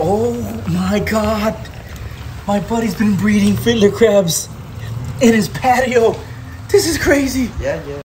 Oh my god. My buddy's been breeding fiddler crabs in his patio. This is crazy. Yeah, yeah.